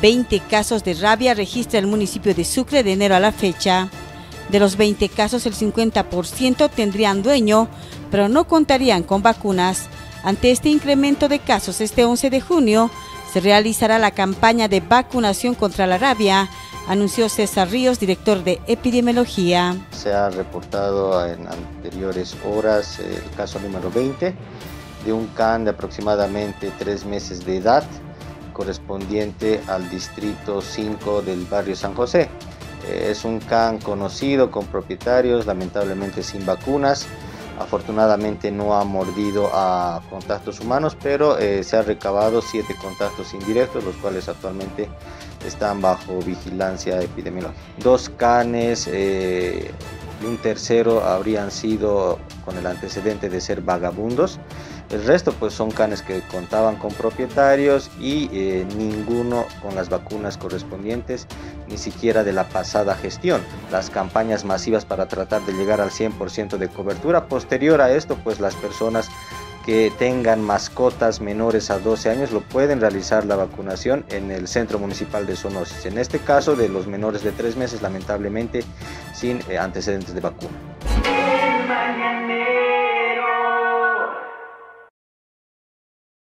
20 casos de rabia registra el municipio de Sucre de enero a la fecha. De los 20 casos, el 50% tendrían dueño, pero no contarían con vacunas. Ante este incremento de casos, este 11 de junio se realizará la campaña de vacunación contra la rabia, anunció César Ríos, director de epidemiología. Se ha reportado en anteriores horas el caso número 20 de un can de aproximadamente tres meses de edad correspondiente al distrito 5 del barrio San José. Eh, es un can conocido con propietarios, lamentablemente sin vacunas. Afortunadamente no ha mordido a contactos humanos, pero eh, se ha recabado siete contactos indirectos, los cuales actualmente están bajo vigilancia epidemiológica. Dos canes eh, y un tercero habrían sido con el antecedente de ser vagabundos. El resto pues son canes que contaban con propietarios y eh, ninguno con las vacunas correspondientes, ni siquiera de la pasada gestión. Las campañas masivas para tratar de llegar al 100% de cobertura. Posterior a esto pues las personas que tengan mascotas menores a 12 años lo pueden realizar la vacunación en el Centro Municipal de Zoonosis. En este caso de los menores de 3 meses lamentablemente sin eh, antecedentes de vacuna.